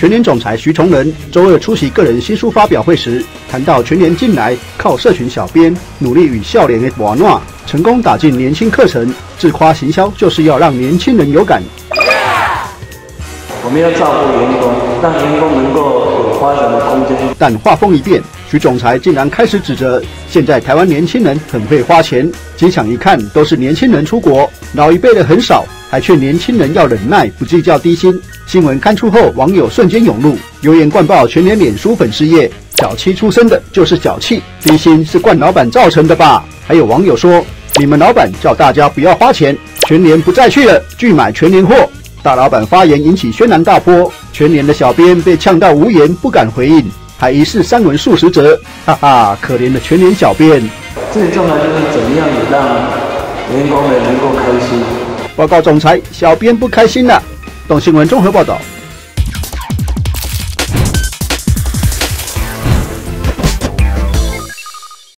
全联总裁徐崇仁周二出席个人新书发表会时，谈到全联近来靠社群小编努力与笑脸的瓦诺，成功打进年轻课程，自夸行销就是要让年轻人有感。我们要照顾员工，让员工能够有发展的空间。但话锋一变，徐总裁竟然开始指责现在台湾年轻人很会花钱，机场一看都是年轻人出国，老一辈的很少。还劝年轻人要忍耐，不计较低薪。新闻刊出后，网友瞬间涌入，留言灌爆全年脸书粉丝页。小气出身的就是小气，低薪是冠老板造成的吧？还有网友说，你们老板叫大家不要花钱，全年不再去了，拒买全年货。大老板发言引起轩然大波，全年的小编被呛到无言，不敢回应，还一式三文数十则，哈哈，可怜的全年小编。最重要就是怎么样也让员工们能够开心。报告总裁，小编不开心了。等新闻综合报道。